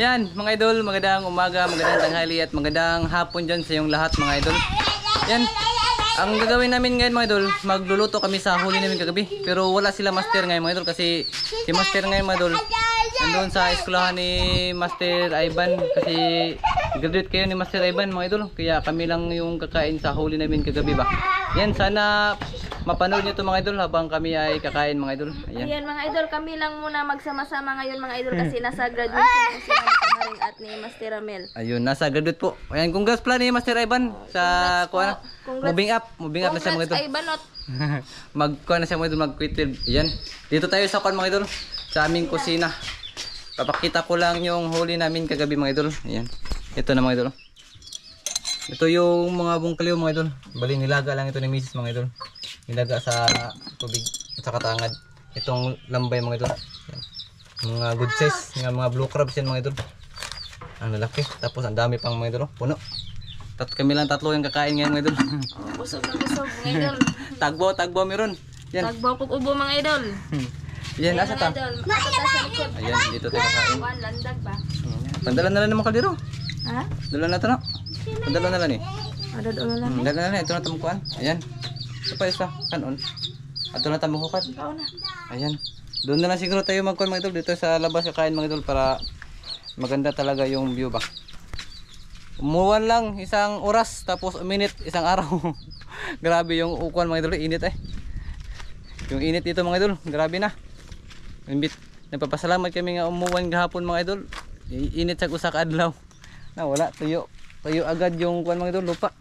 Yan, mga idol, magandang umaga, magandang tanghali at magandang hapon dyan sa yung lahat mga idol. Yan, ang gagawin namin ngayon mga idol, magluluto kami sa huli namin kagabi. Pero wala sila master ngayon mga idol kasi si master ngayon mga idol, nandun sa eskwelahan ni Master Ivan kasi graduate kayo ni Master Ivan mga idol. Kaya kami lang yung kakain sa huli namin kagabi ba. Yan, sana mapanood nyo to mga idol habang kami ay kakain mga idol. Ayan. Ayan mga idol, kami lang muna magsama-sama ngayon mga idol kasi nasa graduation po sila ni Kamaring at ni Master Ramel. Ayun, nasa graduate po. Ayan, congrats pala ni Master Ivan sa kuha Congrats. Moving up, moving up na siya mga idol. Congrats banot. Magkuha na siya mga idol, mag-quit well. Ayan. Dito tayo sa kuha mga idol, sa aming kusina. Papakita ko lang yung huli namin kagabi mga idol. Ayan. Ito na mga idol. Ito yung mga bungkaliw mga idol. Bali nilaga lang ito ni Mrs. mga idol. Nilaga sa tubig at sa katangad. Itong lambay mga idol. Mga good size, mga, mga blue crabs yan mga idol. Ang lalaki. Tapos ang dami pang mga idol. oh. Puno. Tat kami lang tatlo yung kakain ngayon mga idol. Busog na busog mga idol. tagbo, tagbo meron. Yan. Tagbaw kong ubo mga idol. Yan, nasa ta. Mga. Ayan, dito tayo kakain. Landag ba? Pandala na lang naman kaliro. Ha? Dala na ito na. Pandala na lang eh. Adad ulo lang. Hmm, dala na lang. Ito na tamukuan. Ayan. Ito pa isa. Kanon. Ito na tamukukan. Ikaw na. Ayan. Doon na lang siguro tayo magkuhan mga idol. Dito sa labas kakain mga idol para maganda talaga yung view ba. Umuwan lang isang oras tapos minute isang araw. Grabe yung ukuan mga idol. Init eh. Yung init dito mga idol. Grabe na. Imbit. Nagpapasalamat kami nga umuwan gahapon mga idol. Init sa usak adlaw. Na wala tuyo. Tuyo agad yung kuan mga idol lupa.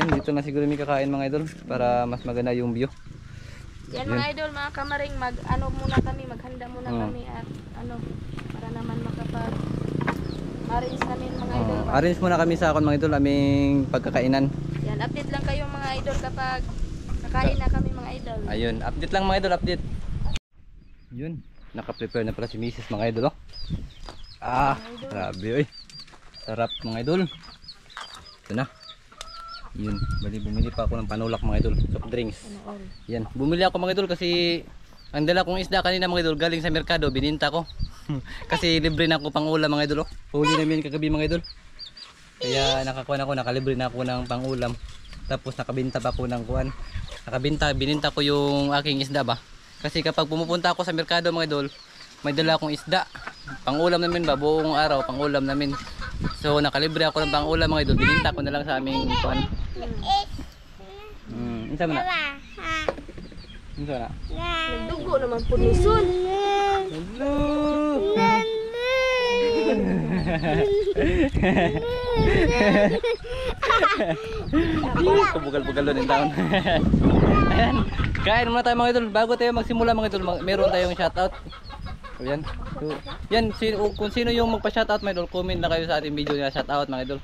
Yan dito na siguro may kakain mga idol para mas maganda yung view. Yan mga idol, mga kamaring, mag ano muna kami, maghanda muna Oo. kami at ano, para naman makapag marins kami mga idol. Uh, arrange muna kami sa akon mga idol aming pagkakainan. Yan, update lang kayo mga idol kapag kakain na kami mga idol. Ayun, update lang mga idol, update. Yun, naka-prepare na pala si Mrs. mga idol oh. Ah, grabe oy. Sarap mga idol. Ito na. Yun, bali bumili pa ako ng panulak mga idol, soft drinks. Yan, bumili ako mga idol kasi ang dala kong isda kanina mga idol galing sa merkado, bininta ko. kasi libre na ako pang ulam mga idol. Oh. Huli namin kagabi mga idol. Kaya nakakuha na ako, nakalibre na ako ng pang ulam. Tapos nakabinta pa ako ng kuan. Nakabinta, bininta ko yung aking isda ba. Kasi kapag pumupunta ako sa merkado mga idol, may dala akong isda. Pang ulam namin ba, buong araw pang ulam namin. So nakalibre ako ng pang ulam mga idol, bininta ko na lang sa aming kuan. Hmm, insa man na? Insa na? Nagdugo naman po ni Sun. Hello. Kabugal-bugal doon yung taon. Ayan. Kain muna tayo mga idol. Bago tayo magsimula mga idol, meron tayong shoutout. So, yan. So, yan, si, kung sino yung magpa-shoutout mga idol, comment na kayo sa ating video na shoutout mga idol.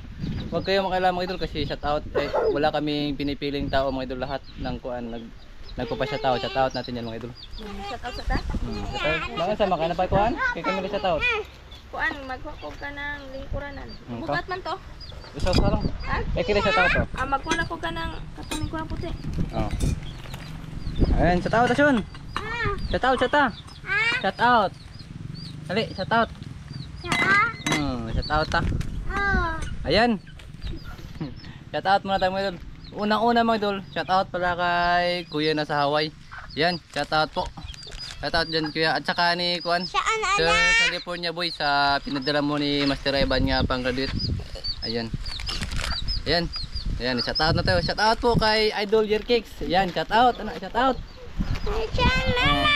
Huwag kayo makailangan mga idol kasi shoutout, eh, wala kaming pinipiling tao mga idol lahat ng kuan nag nagpapa-shoutout, shoutout natin yan mga idol. Shout out sa ta. Hmm, shoutout. Mga sama ka na pa kuan? Kay kami na shoutout. Kuan, magkukog ka ng lingkuranan. Hmm, Bukat man to. Isa sa lang. Ha? Eh kila shoutout to. Ah, magkuha ko ka ng kataming kuha puti. Oh. Ayan, shout out Asun. Shout out, shout out. Shout out. Dali, shout out. Hmm, shout out ta. Ayan. shout out muna tayo mga idol. Unang-una mga idol, shout out pala kay Kuya na sa Hawaii. Yan, shout out po. Shout out dyan Kuya. At saka ni Kuan. Sa California boy sa pinadala mo ni Master Ivan nga pang graduate. Ayan. Ayan. Ayan, shout out na tayo. Shout out po kay Idol Year Cakes. Ayan, shout out. Ano, shout out. Mm.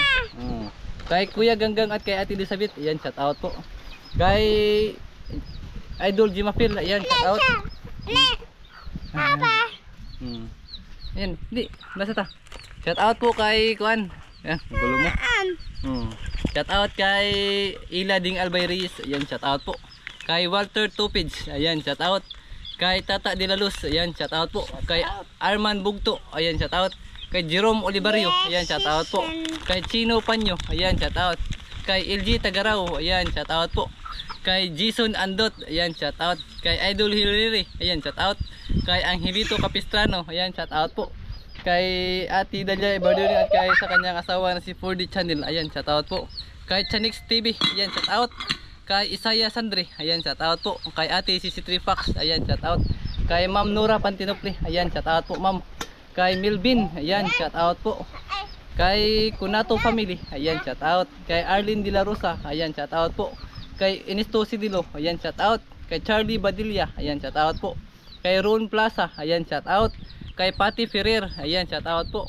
Kay Kuya Ganggang at kay Ate Elizabeth. Ayan, shout out po. Kay Idol Jimafil. Ayan, shout out. Papa. Hmm. Ayan, di. Basta ta. Shout out po kay Kuan. Ayan, gulo mo. Hmm. Shout out kay Ila Ding Albayris. Ayan, shout out po. Kay Walter Tupage. Ayan, shout out. Kay Tata De La Luz. Ayan, shout out po. Kay Arman Bugto. Ayan, shout out. Kay Jerome Olivario. Ayan, shout out po. Kay Chino Panyo. Ayan, shout out. Kay LG Tagaraw. Ayan, shout out po. Kay Jason Andot. Ayan, shout out. Kay Idol Hilary. Ayan, shout out. Kay Angelito Capistrano. Ayan, shout out po. Kay Ate Dalia Ibaduri at kay sa kanyang asawa na si 4D Channel. Ayan, shout out po. Kay Chanix TV. Ayan, shout out. Kay Isaya Sandre, ayan, shout out po. Kay Ate Sisi Trifax, ayan, shout out. Kay Ma'am Nora Pantinopli, ayan, shout out po, Ma'am. Kay Milvin, ayan, shout out po. Kay Kunato Family, ayan, shout out. Kay Arlene De La Rosa, ayan, shout out po. Kay Inisto Sidilo, ayan, shout out. Kay Charlie Badilla, ayan, shout out po. Kay Ron Plaza, ayan, shout out. Kay Patty Ferrer, ayan, shout out po.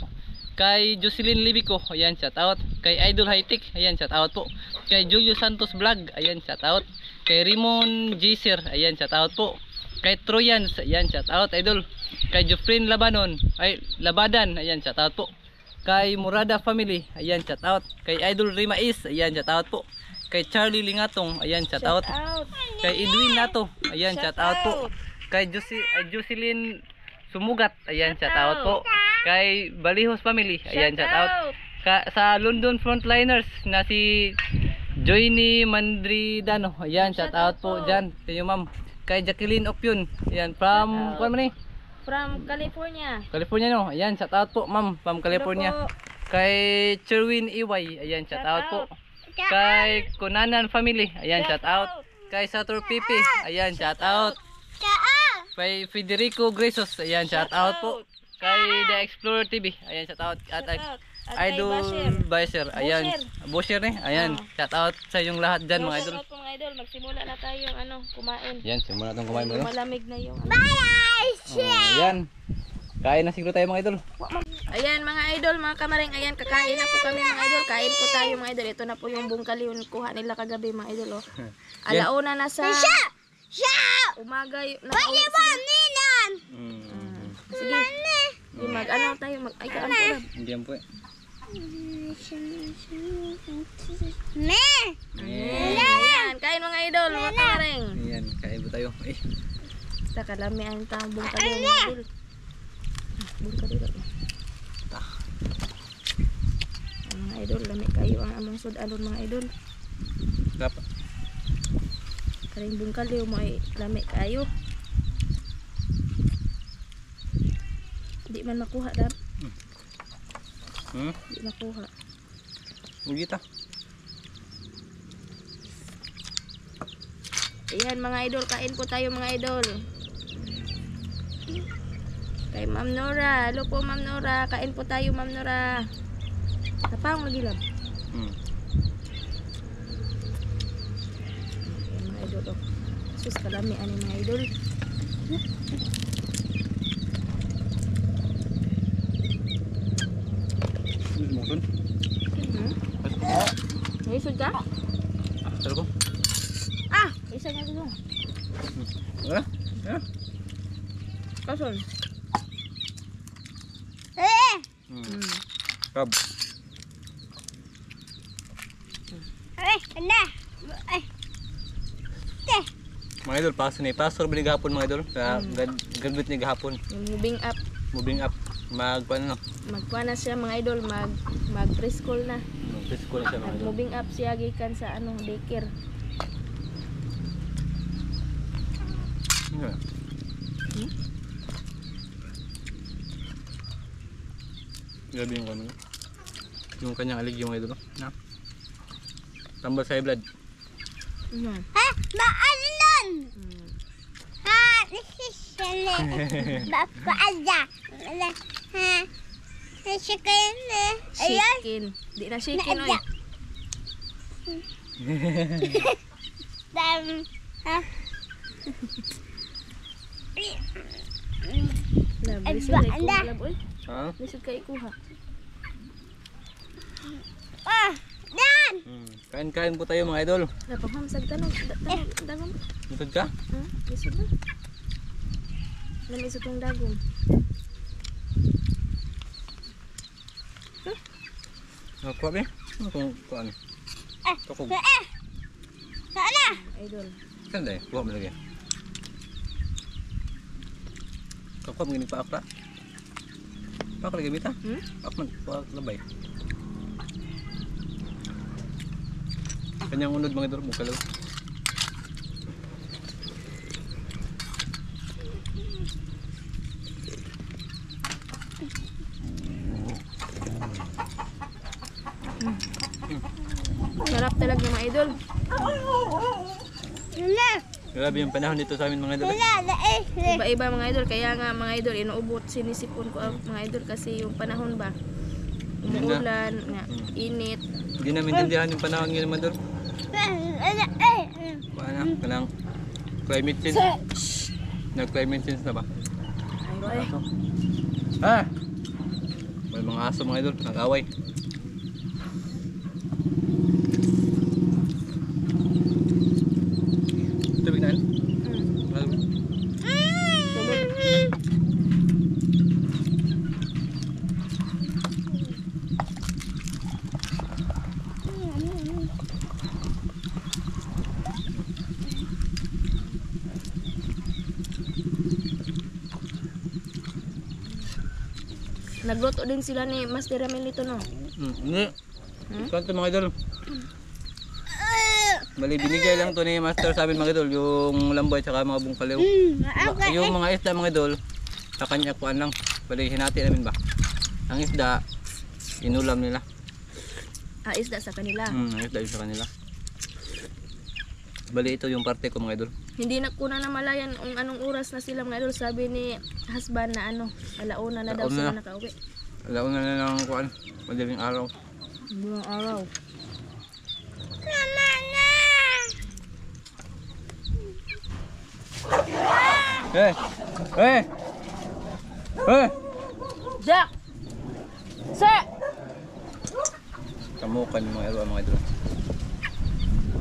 Kay Jocelyn Libico, ayan, shout out. Kay Idol Hightech, ayan, shout out po. Kay Julio Santos Vlog, ayan, shout out. Kay Raymond Jaser, ayan, shout out po. Kay Troyans, ayan, shout out, idol. Kay Jofrin Labanon, ay, Labadan, ayan, shout out po. Kay Murada Family, ayan, shout out. Kay Idol Rimais, ayan, shout out po. Kay Charlie Lingatong, ayan, shout out. Out. Kay Edwin Nato, ayan, shout Shout out po. out. Kay Josie, Jocelyn Sumugat, ayan, shout out po. Kay Balihos Family, ayan, shout out. Ka, sa London Frontliners na si Joyny Mandridano, ayan, shout out po dyan. Kayo ma'am. Kay Jacqueline Opyun, ayan, from, kuwan man eh, From California. California no, ayan, shout out po ma'am, from California. Hello po. Kay Cherwin Iway, ayan, shout out po. Kay Kunanan Family, ayan, shout out. Kay Sator Pipi, ayan, shout out. Kay Federico Gresos, ayan, shout out po. Kay The Explorer TV, ayan, shout out. At, Shout out. At Idol Basher. Ayan. Busher eh, ayan. Oh. Shout out sa inyong lahat dyan mga Shout idol. out po mga idol. Magsimula na tayong ano, kumain. Yan, simula itong kumain mo. no? Malamig na yung ano. Oh, ayan. Kain na siguro tayo mga idol. Ayan mga idol, mga kamaring, ayan kakain na po kami mga idol. Kain po tayo mga idol. Ito na po yung bungkali yung kuha nila kagabi mga idol. Oh. Alauna na sa umaga y- na Mm, Sige. Sige, mag ano tayo, mag ay kaan po lang. hindi yan po eh. Ayan, kain mga idol, mga kamaring. Ayan, kain po tayo. Eh, Basta kalami ang tao bungkali mga idol. Lang. Ang Mga idol, lami kayo ang among sud-alon mga idol. dapat. Karing bungkali mo ay lami kayo. Di man makuha dap, Hmm? di makuha. Hindi ta. Ayan mga idol, kain po tayo mga idol. Kay Ma'am Nora, hello po Ma'am Nora, kain po tayo Ma'am Nora. Napang lagi lang. Hmm. Ayan mga idol, oh. Sus, kalami ani mga idol. Ano sumusun? Hmm? Naisod ka? Salo ko? Ah! Isa niya dito. Ah? Ah? Kason. Hmm. Hmm. Kab. Mga idol, pasok ni Pastor bili gahapon mga idol. Sa gad gadbit ni gahapon. Moving up. Moving up. Mag paano no? Magkuha na siya mga idol, mag mag preschool na. Preschool na siya mga Mag idol. moving up siya gikan sa ano, daycare. Yeah. Hmm? Grabe yung kanya. Yung kanyang alig yung idol. no? Na. Tambal sa blood. Mhm. Ha? Baalan! Hmm. Ha? Nasisali. Bapaaja. Ha? Nasikayan na. Ayan. Shaken. Di na shaken oy. Dam. Ha? Lab, Ay, lisod kay ba- kuha anda. lab oy. Ha? Lisod kay kuha. Ah! Dan! Hmm. Kain-kain po tayo mga idol. Lab paham sa tanong, tanong dagom. Lutod ka? Ha? Lisod na. Lami sa tong dagom. Oh, kuha ba? Ano kung kuha ano? Eh, Tukog. eh. Sana! Idol. Saan dahil? Kuha mo lagi. Kakuha mo ganit pa akla. Pa ako lagi bita. Hmm? Ako man, pa labay. Kanyang unod mga idol, bukalaw. Sarap talaga mga idol. Grabe yung panahon dito sa amin mga idol. Wala, eh. Iba-iba mga idol, kaya nga mga idol, inuubot, sinisipon ko ang mga idol kasi yung panahon ba, umuulan, nga, init. Hindi namin intindihan yung panahon ngayon mga idol. Wala, eh. Paano? Kanang climate change. Nag-climate change na ba? Ay, Aso. Ah! May mga aso mga idol, nag-away. Tubig na yan? mm, Ano? tubig. Nagluto din sila ni Master Ramil nito, no? Hmm, hindi. Hmm? Kanto mga idol. Bali, binigay lang to ni Master sa amin mga idol, yung lamboy at mga bungkaliw. Ma- yung mga isda mga idol, sa kanya kuan lang. Bali, hinati namin ba? Ang isda, inulam nila. Ah, isda sa kanila. Hmm, ang isda yun sa kanila. Bali, ito yung parte ko mga idol. Hindi na ko na namalayan kung anong oras na sila mga idol. Sabi ni husband na ano, alauna na daw Alauna sila na. nakauwi. Alaw na na ng kuan, madaling araw. Buong araw. Eh! Eh! Eh! Jack! Sir! Kamukan yung mga idol, mga idol.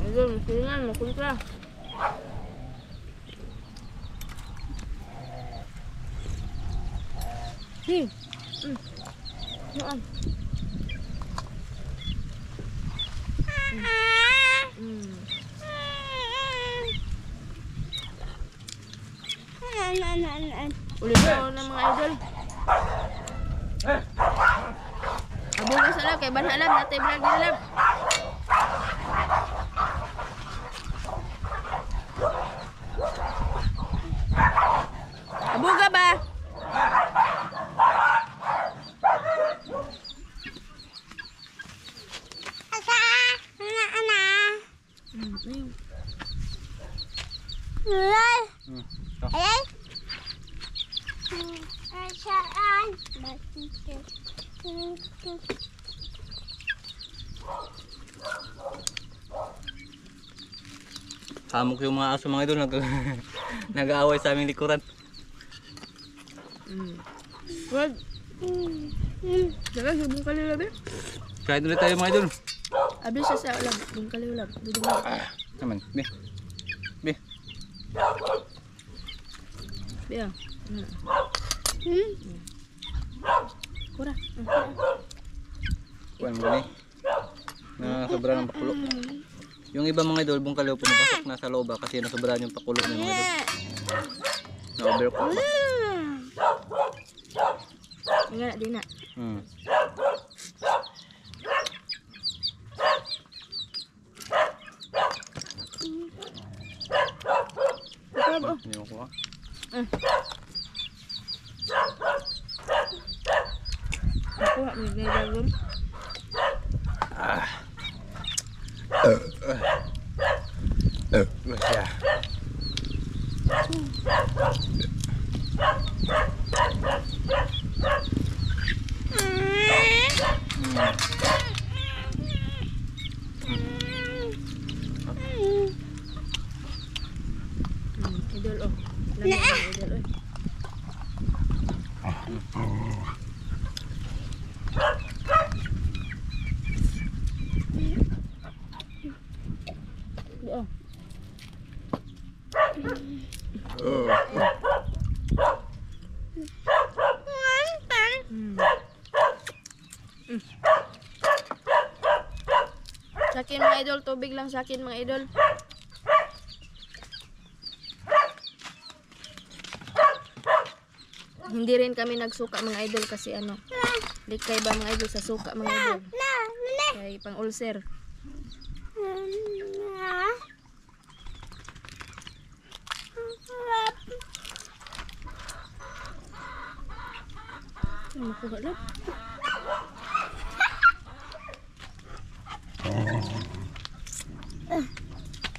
Ayun, silingan, makuntra. Hmm. Hmm. Noon. Hmm. Ulit na ng mga idol. Sa lab, kay Banhalab, natay vlog din lab. Abo ka ba? Hmm, ayun. Hmm. ito. Hamok yung mga aso mga idol, nag nag-aaway sa aming likuran. Hmm. Wag. Dagan, subong ka lilab eh. Kain ulit tayo mga idol. Abi siya sa lab, subong ka lilab. Dudong lab. Naman, be. Be. Biya. Hmm. Kura. Hmm, kura. Kuan mo gani. Na sobra ng pakulo. Yung iba mga idol, bung kalaw pinapasok na sa loob ah, kasi nasobra yung pakulo ng mga idol. Na overcook? Nga na, di na. Hmm. Kura ba? Hindi mo kuha. Hmm. Nakuha, may nilagom. Uh, yeah. Hmm, idol oh. Lagi na idol oh. Di, oh. Hmm. Mm. Sa akin mga idol, tubig lang sa akin mga idol. Hindi rin kami nagsuka mga idol kasi ano, likay ba mga idol sa suka mga idol. Kay pang ulcer. Makuha lang?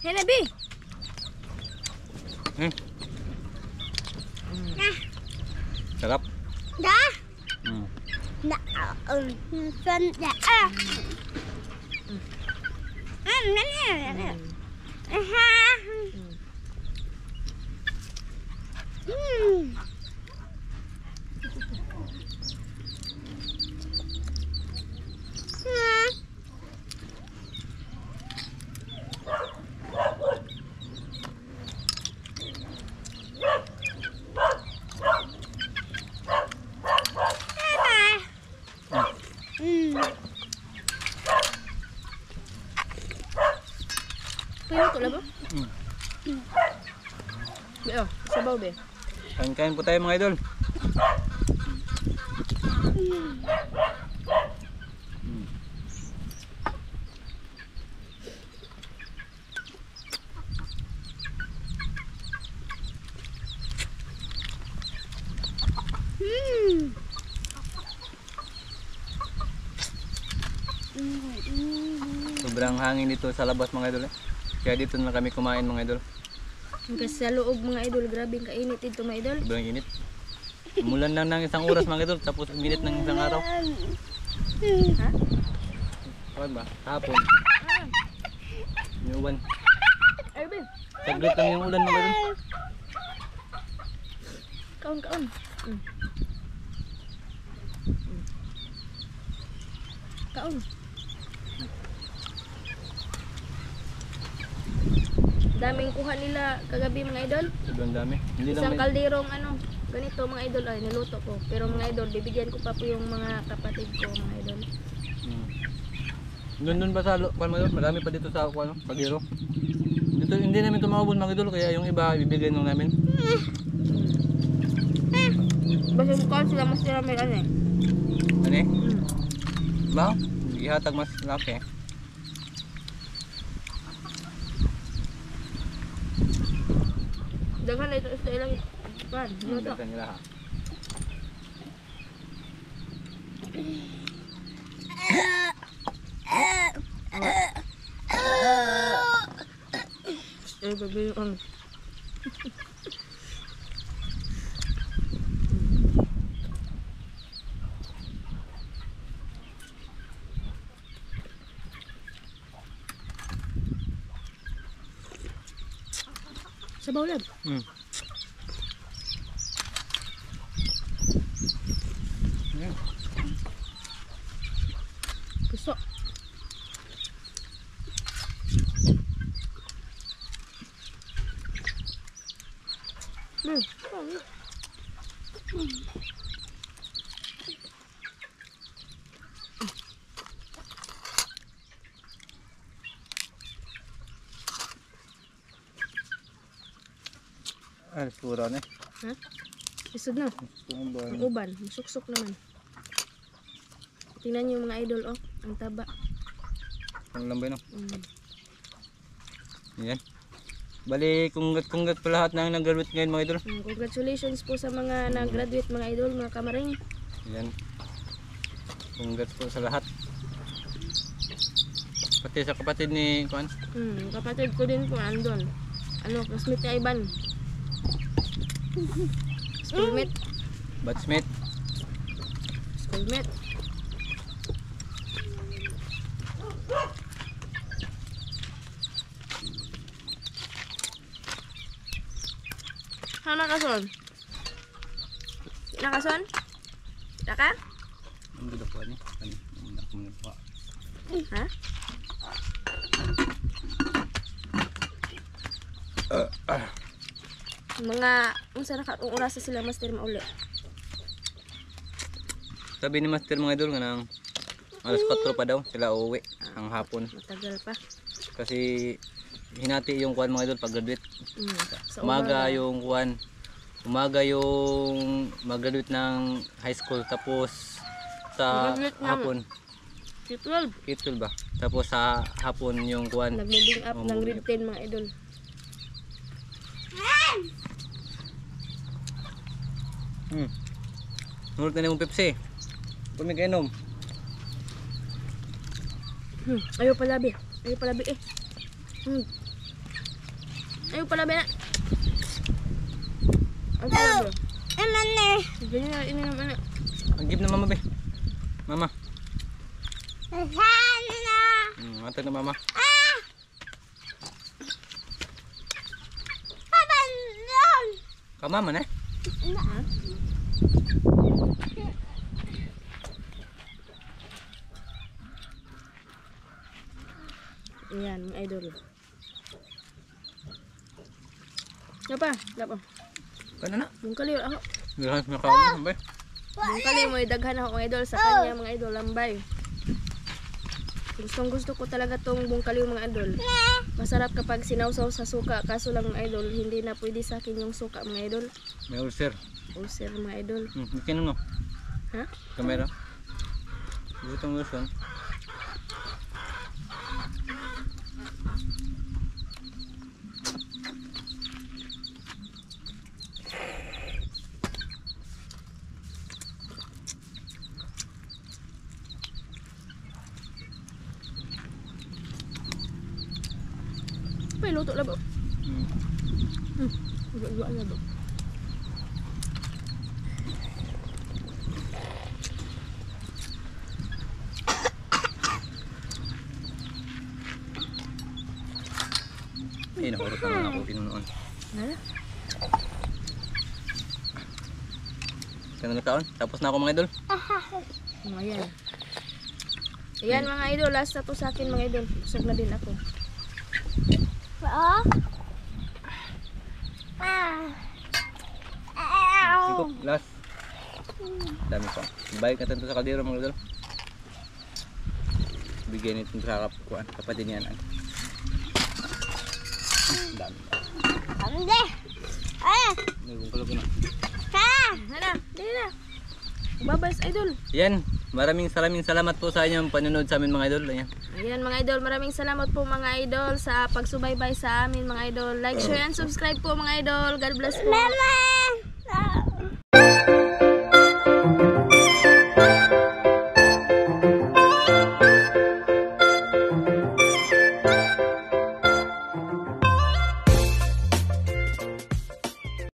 Hena B! Hmm. Sarap. Da. Hmm. Da. Um. Phân da. Ah. Mm, Po tayo mga idol. Hmm. Sobrang hangin dito sa labas mga idol. eh. Kaya dito na kami kumain mga idol. Kasi sa loob mga idol, grabe ang kainit ito mga idol. Sobrang init. Umulan lang ng isang oras mga idol. Tapos uminit ng isang araw. Ha? Kawan ba? Hapon. Yung uwan. Ay, be. Saglit lang yung ulan mga idol. Kaon, kaon. Mm. Mm. Kaon. Daming kuha nila kagabi mga idol. Sobrang dami. Hindi lang Isang may... kalderong ano, ganito mga idol ay niluto ko. Pero mga idol, bibigyan ko pa po yung mga kapatid ko mga idol. Hmm. Doon doon ba sa lo- kwan mga idol? Marami pa dito sa kwan, pagiro. Dito hindi namin tumawabon mga idol kaya yung iba ibibigay nung namin. Basta kuhaan sila mas nila may ano eh. Ano eh? Mm. Ba? Ihatag mas laki. Daghan na ito sa ilang kuhaan. Hmm, Niluto. daghan nila ha. Ay, babi yung ano. Sabaw lang. Hmm. Ayan. Gusto. Hmm. Ah, sura na eh. Ha? Isod na. Ang uban. Masuksok naman. Tingnan niyo mga idol, oh. Ang taba. Ang lambay no. Mm. Yan. Bali, kunggat kunggat pa lahat ng nag-graduate ngayon mga idol. Mm, Congratulations po sa mga nag-graduate mga idol, mga kamaring. Yan. Kunggat po sa lahat. Pati sa kapatid ni Kwan. Hmm, kapatid ko din po andon. Ano, classmate ni Ivan. Schoolmate. Batchmate. Schoolmate. Ano nakason? Nakason? Naka? Ang gulo po ni. Ano? Ang muna po. Ha? Mga, unsa na ka, kung oras na sila master mauli. Sabi ni Master mga idol nga nang alas 4 pa daw sila uuwi ang hapon. Matagal pa. Kasi hinati yung Kwan mga idol pag graduate. Mm. Umaga yung Kwan. Umaga yung mag-graduate ng high school tapos sa hapon. K-12. Kitul ba? Tapos sa hapon yung Kwan. Nag-moving up Oh, ng grade 10 mga idol. Hmm. Nurut na mong Pepsi. May kainom. Hmm. Ayaw palabi. Ayaw palabi eh. Hmm. Ayaw palabi na. Ang sarap. Naman eh. Ganyan na, ini naman na. Ang give na mama be. Mama. Sana na. Hmm, matag na mama. Ah! Abandon. Kamama na. Ayan, mga idol. Apa? Apa? Kano na? Yung kaliw ako. Grabe na kaon be. Yung kaliw mo, daghan ako mga idol sa kanya mga idol, lambay. Gustong gusto ko talaga tong bungkaliw mga idol. Masarap kapag sinawsaw sa suka, kaso lang mga idol, hindi na pwede sa akin yung suka mga idol. May ulcer. Ulcer mga idol. Hmm, bikin no. Ha? Kamera. Gutong gusto. Luto labo. Hmm. Hmm. Luto labo. Ay, nakurot na lang ako pinunoon. Nala? Kano na kaon? Tapos na ako mga idol. Ayan. Ayan mga idol, last na to sa akin mga idol. Busog na din ako. Iko, last. Dami pa. Balik natin to sa kaldero mga idol. Bigyan sa kap kuan, kapatid niyan. Ang dami. Ande. Ah. May bungkalo ko na. Ha. Hala, dali na. Babas idol. Yan, maraming salaming salamat po sa inyong panonood sa amin mga idol. Ayan. Ayan mga idol, maraming salamat po mga idol sa pagsubaybay sa amin mga idol. Like, share, and subscribe po mga idol. God bless po. Mama.